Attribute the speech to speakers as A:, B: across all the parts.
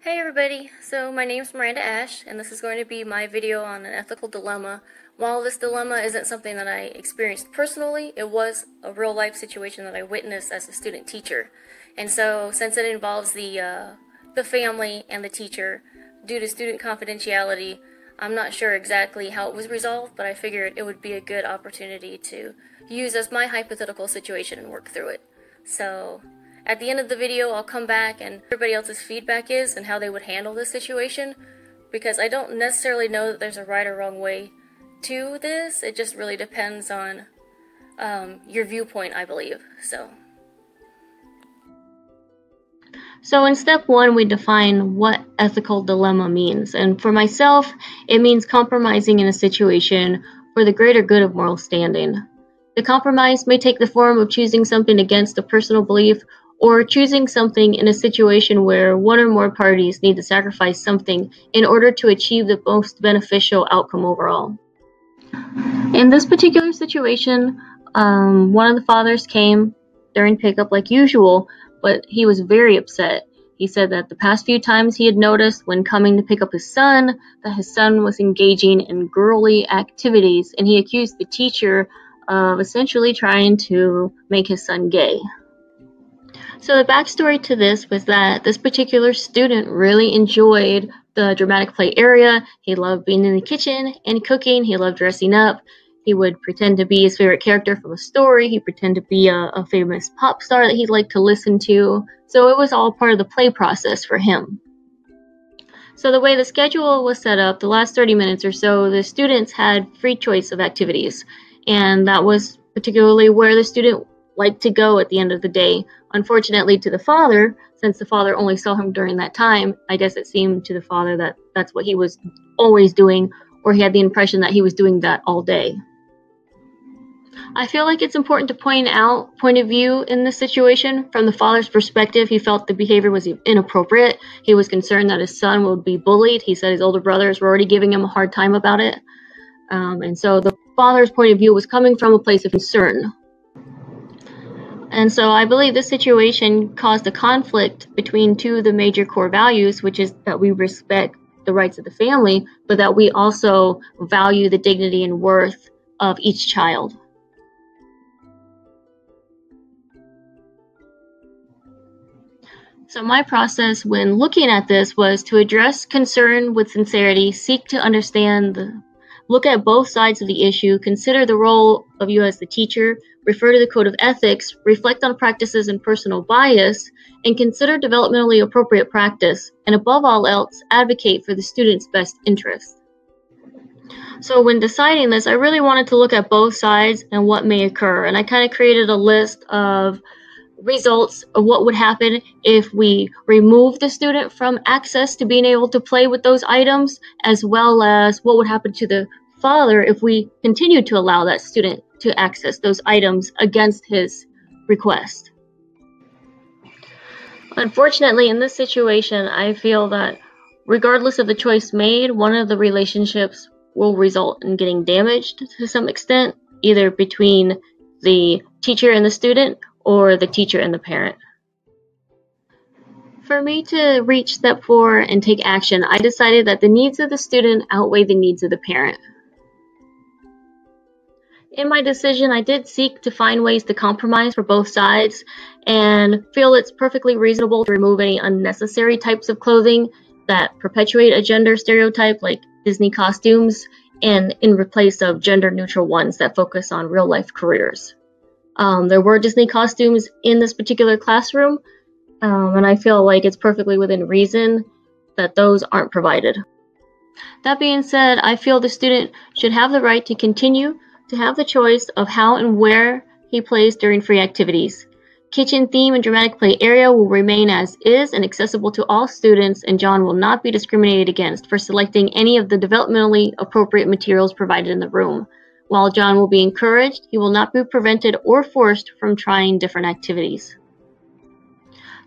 A: Hey everybody, so my name is Miranda Ash, and this is going to be my video on an ethical dilemma. While this dilemma isn't something that I experienced personally, it was a real life situation that I witnessed as a student teacher. And so, since it involves the, uh, the family and the teacher, due to student confidentiality, I'm not sure exactly how it was resolved, but I figured it would be a good opportunity to use as my hypothetical situation and work through it. So, at the end of the video, I'll come back and everybody else's feedback is and how they would handle this situation because I don't necessarily know that there's a right or wrong way to this. It just really depends on um, your viewpoint, I believe. So.
B: So, in step one, we define what ethical dilemma means. And for myself, it means compromising in a situation for the greater good of moral standing. The compromise may take the form of choosing something against a personal belief or choosing something in a situation where one or more parties need to sacrifice something in order to achieve the most beneficial outcome overall. In this particular situation, um, one of the fathers came during pickup like usual, but he was very upset. He said that the past few times he had noticed when coming to pick up his son that his son was engaging in girly activities, and he accused the teacher of essentially trying to make his son gay. So the backstory to this was that this particular student really enjoyed the dramatic play area. He loved being in the kitchen and cooking. He loved dressing up. He would pretend to be his favorite character from a story. He pretended to be a, a famous pop star that he'd like to listen to. So it was all part of the play process for him. So the way the schedule was set up, the last 30 minutes or so, the students had free choice of activities. And that was particularly where the student liked to go at the end of the day. Unfortunately, to the father, since the father only saw him during that time, I guess it seemed to the father that that's what he was always doing, or he had the impression that he was doing that all day. I feel like it's important to point out point of view in this situation. From the father's perspective, he felt the behavior was inappropriate. He was concerned that his son would be bullied. He said his older brothers were already giving him a hard time about it. Um, and so the father's point of view was coming from a place of concern. And so I believe this situation caused a conflict between two of the major core values, which is that we respect the rights of the family, but that we also value the dignity and worth of each child. So, my process when looking at this was to address concern with sincerity, seek to understand the Look at both sides of the issue, consider the role of you as the teacher, refer to the code of ethics, reflect on practices and personal bias, and consider developmentally appropriate practice, and above all else, advocate for the student's best interest. So, when deciding this, I really wanted to look at both sides and what may occur, and I kind of created a list of results of what would happen if we remove the student from access to being able to play with those items, as well as what would happen to the father if we continue to allow that student to access those items against his request. Unfortunately, in this situation, I feel that regardless of the choice made, one of the relationships will result in getting damaged to some extent, either between the teacher and the student or the teacher and the parent. For me to reach step four and take action, I decided that the needs of the student outweigh the needs of the parent. In my decision, I did seek to find ways to compromise for both sides and feel it's perfectly reasonable to remove any unnecessary types of clothing that perpetuate a gender stereotype like Disney costumes and in replace of gender neutral ones that focus on real life careers. Um, there were Disney costumes in this particular classroom, um, and I feel like it's perfectly within reason that those aren't provided. That being said, I feel the student should have the right to continue to have the choice of how and where he plays during free activities. Kitchen theme and dramatic play area will remain as is and accessible to all students, and John will not be discriminated against for selecting any of the developmentally appropriate materials provided in the room. While John will be encouraged, he will not be prevented or forced from trying different activities.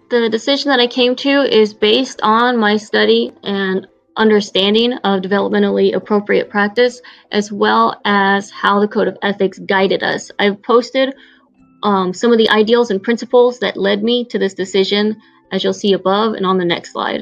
B: The decision that I came to is based on my study and understanding of developmentally appropriate practice, as well as how the Code of Ethics guided us. I've posted um, some of the ideals and principles that led me to this decision, as you'll see above and on the next slide.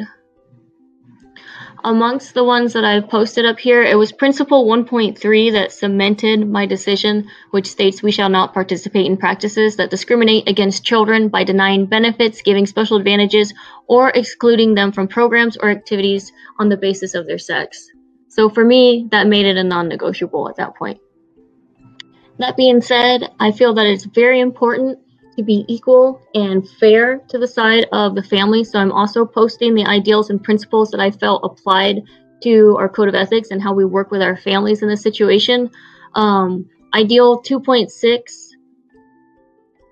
B: Amongst the ones that I've posted up here, it was Principle 1.3 that cemented my decision, which states we shall not participate in practices that discriminate against children by denying benefits, giving special advantages, or excluding them from programs or activities on the basis of their sex. So for me, that made it a non negotiable at that point. That being said, I feel that it's very important to be equal and fair to the side of the family. So I'm also posting the ideals and principles that I felt applied to our code of ethics and how we work with our families in this situation. Um, ideal 2.6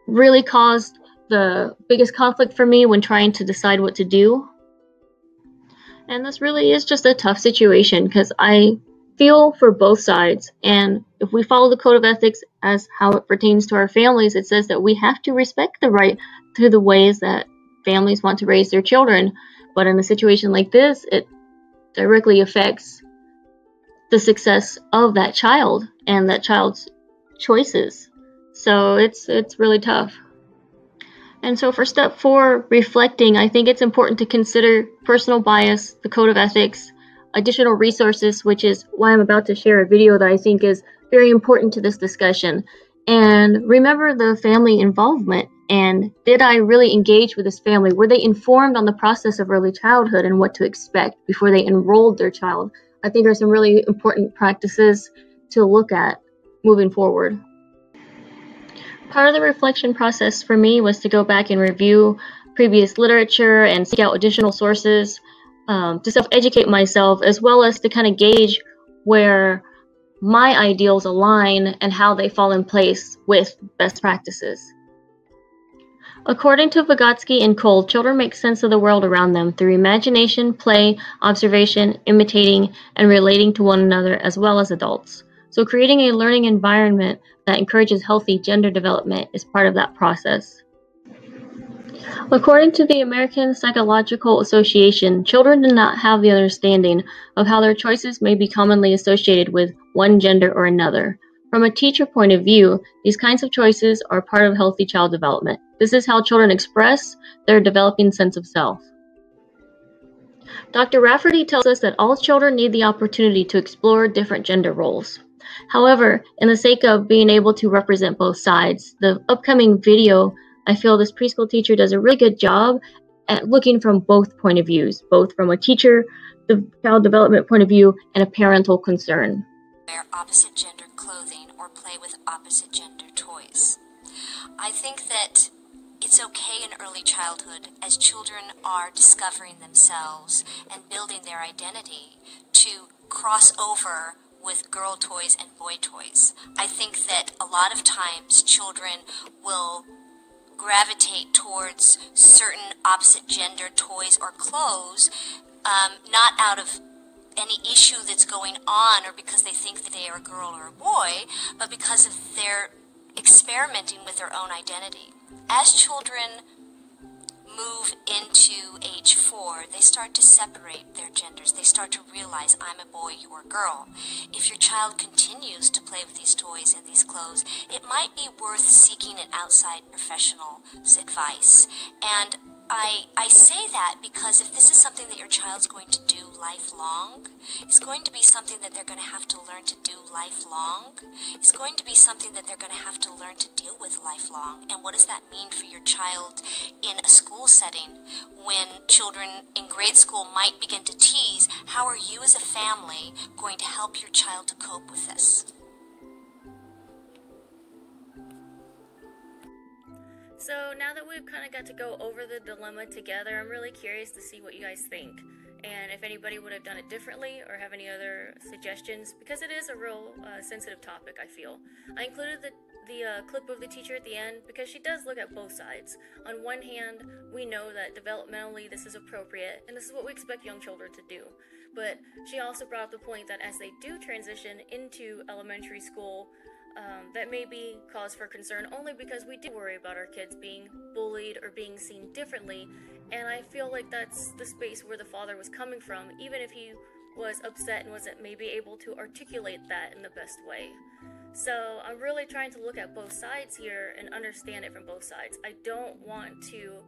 B: really caused the biggest conflict for me when trying to decide what to do. And this really is just a tough situation because I feel for both sides. And if we follow the code of ethics as how it pertains to our families, it says that we have to respect the right to the ways that families want to raise their children. But in a situation like this, it directly affects the success of that child and that child's choices. So it's it's really tough. And so for step 4, reflecting, I think it's important to consider personal bias, the code of ethics, additional resources, which is why I'm about to share a video that I think is very important to this discussion. And remember the family involvement. And did I really engage with this family? Were they informed on the process of early childhood and what to expect before they enrolled their child? I think are some really important practices to look at moving forward. Part of the reflection process for me was to go back and review previous literature and seek out additional sources um, to self educate myself as well as to kind of gauge where my ideals align and how they fall in place with best practices. According to Vygotsky and Cole, children make sense of the world around them through imagination, play, observation, imitating, and relating to one another as well as adults. So, creating a learning environment that encourages healthy gender development is part of that process. According to the American Psychological Association, children do not have the understanding of how their choices may be commonly associated with one gender or another. From a teacher point of view, these kinds of choices are part of healthy child development. This is how children express their developing sense of self. Dr. Rafferty tells us that all children need the opportunity to explore different gender roles. However, in the sake of being able to represent both sides, the upcoming video I feel this preschool teacher does a really good job at looking from both point of views, both from a teacher, the child development point of view, and a parental concern.
C: Wear opposite gender clothing or play with opposite gender toys. I think that it's okay in early childhood as children are discovering themselves and building their identity to cross over with girl toys and boy toys. I think that a lot of times children will gravitate towards certain opposite gender toys or clothes, um, not out of any issue that's going on or because they think that they are a girl or a boy, but because of their experimenting with their own identity. As children move into age four, they start to separate their genders. They start to realize, I'm a boy, you're a girl. If your child continues to play with these toys and these clothes, it might be worth seeking an outside professional's advice. And I, I say that because if this is something that your child's going to do lifelong, it's going to be something that they're going to have to learn to do lifelong. It's going to be something that they're going to have to learn to deal with lifelong. And what does that mean for your child in a school setting when children in grade school might begin to tease? How are you as a family going to help your child to cope with this?
A: So now that we've kind of got to go over the dilemma together, I'm really curious to see what you guys think. And if anybody would have done it differently or have any other suggestions, because it is a real uh, sensitive topic, I feel. I included the, the uh, clip of the teacher at the end because she does look at both sides. On one hand, we know that developmentally this is appropriate, and this is what we expect young children to do. But she also brought up the point that as they do transition into elementary school, um, that may be cause for concern only because we do worry about our kids being bullied or being seen differently. And I feel like that's the space where the father was coming from, even if he was upset and wasn't maybe able to articulate that in the best way. So I'm really trying to look at both sides here and understand it from both sides. I don't want to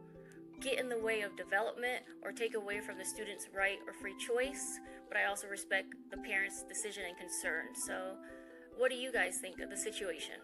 B: get in the way of development or take away from the student's right or free choice, but I also respect the parent's decision and concern. So, what do you guys think of the situation?